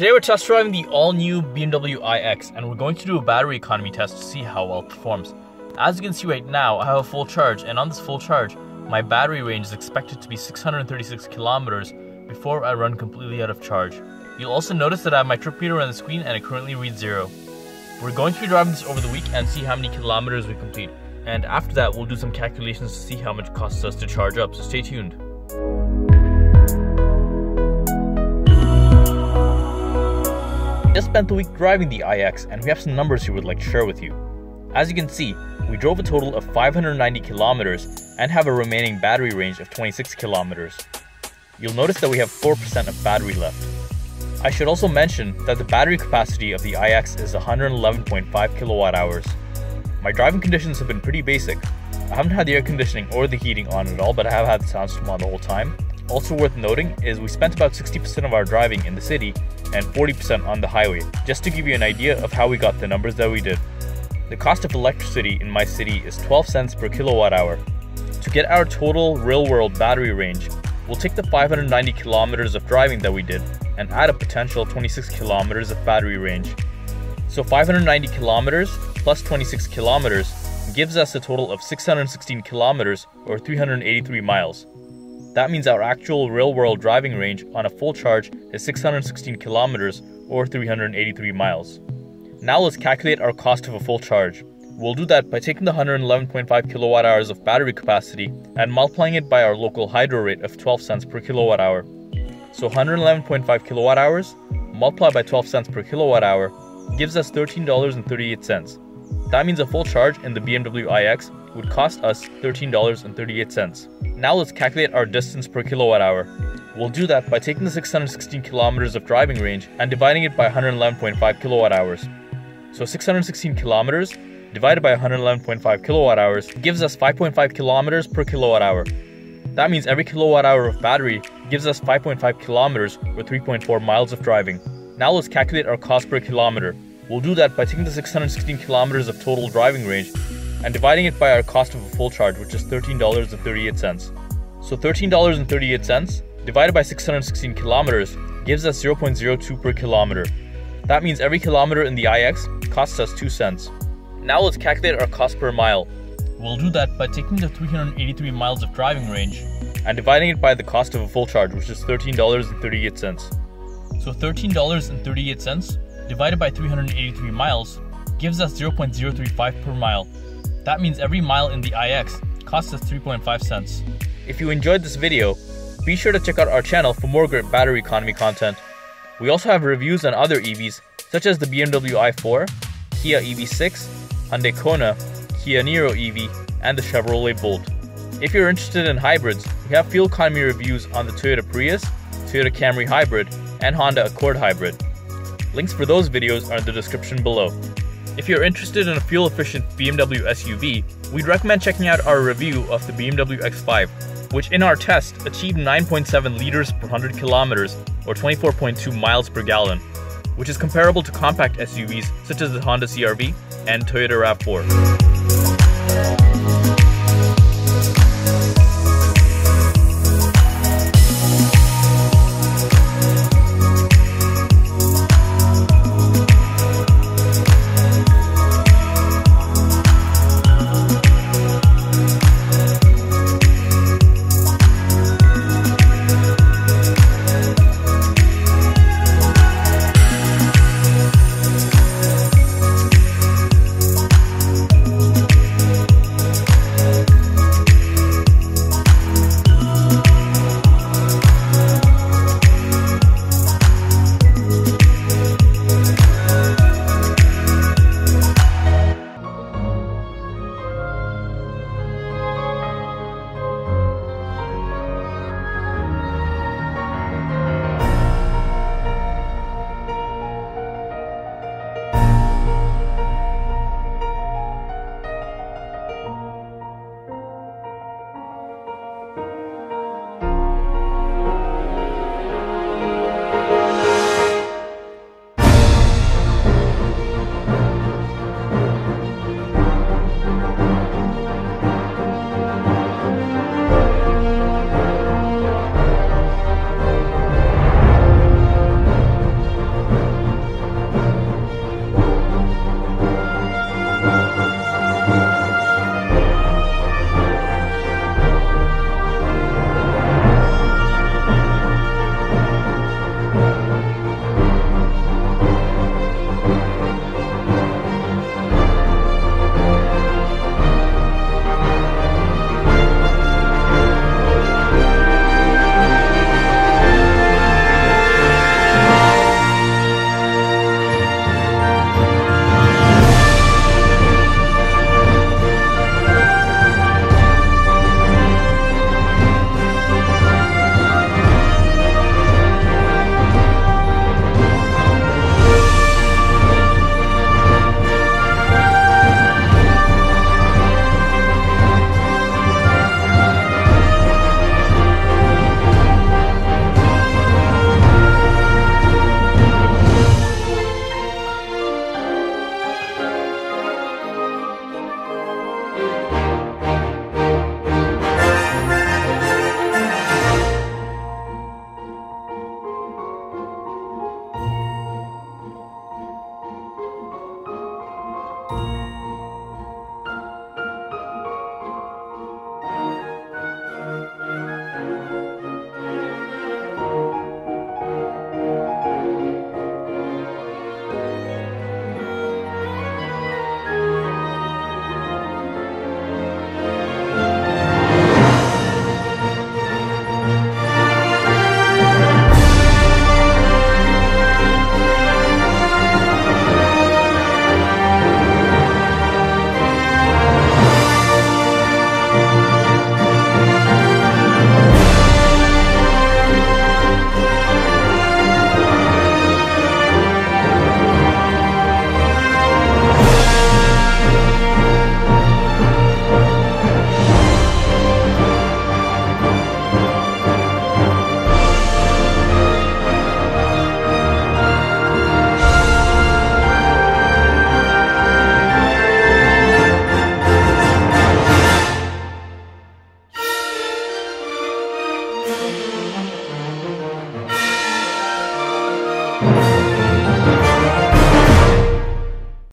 Today we're test driving the all-new BMW iX and we're going to do a battery economy test to see how well it performs. As you can see right now, I have a full charge and on this full charge, my battery range is expected to be 636 kilometers before I run completely out of charge. You'll also notice that I have my trip meter on the screen and it currently reads zero. We're going to be driving this over the week and see how many kilometers we complete. And after that, we'll do some calculations to see how much it costs us to charge up, so stay tuned. Just spent the week driving the iX and we have some numbers we would like to share with you. As you can see, we drove a total of 590 kilometers and have a remaining battery range of 26 kilometers. You'll notice that we have 4% of battery left. I should also mention that the battery capacity of the iX is 111.5 kilowatt hours. My driving conditions have been pretty basic. I haven't had the air conditioning or the heating on at all, but I have had the sound system on the whole time. Also worth noting is we spent about 60% of our driving in the city and 40% on the highway, just to give you an idea of how we got the numbers that we did. The cost of electricity in my city is 12 cents per kilowatt hour. To get our total real world battery range, we'll take the 590 kilometers of driving that we did and add a potential 26 kilometers of battery range. So 590 kilometers plus 26 kilometers gives us a total of 616 kilometers or 383 miles. That means our actual real world driving range on a full charge is 616 kilometers or 383 miles. Now let's calculate our cost of a full charge. We'll do that by taking the 111.5 kilowatt hours of battery capacity and multiplying it by our local hydro rate of 12 cents per kilowatt hour. So 111.5 kilowatt hours multiplied by 12 cents per kilowatt hour gives us $13.38. That means a full charge in the BMW iX would cost us $13.38. Now let's calculate our distance per kilowatt hour. We'll do that by taking the 616 kilometers of driving range and dividing it by 111.5 kilowatt hours. So 616 kilometers divided by 111.5 kilowatt hours gives us 5.5 kilometers per kilowatt hour. That means every kilowatt hour of battery gives us 5.5 kilometers or 3.4 miles of driving. Now let's calculate our cost per kilometer. We'll do that by taking the 616 kilometers of total driving range and dividing it by our cost of a full charge, which is $13.38. So $13.38 divided by 616 kilometers gives us 0.02 per kilometer. That means every kilometer in the iX costs us 2 cents. Now let's calculate our cost per mile. We'll do that by taking the 383 miles of driving range and dividing it by the cost of a full charge, which is $13.38. So $13.38 divided by 383 miles gives us 0.035 per mile. That means every mile in the iX costs us 3.5 cents. If you enjoyed this video, be sure to check out our channel for more great battery economy content. We also have reviews on other EVs, such as the BMW i4, Kia EV6, Hyundai Kona, Kia Niro EV, and the Chevrolet Bolt. If you're interested in hybrids, we have fuel economy reviews on the Toyota Prius, Toyota Camry Hybrid, and Honda Accord Hybrid. Links for those videos are in the description below. If you're interested in a fuel efficient BMW SUV, we'd recommend checking out our review of the BMW X5, which in our test achieved 9.7 liters per 100 kilometers or 24.2 miles per gallon, which is comparable to compact SUVs such as the Honda CRV and Toyota RAV4.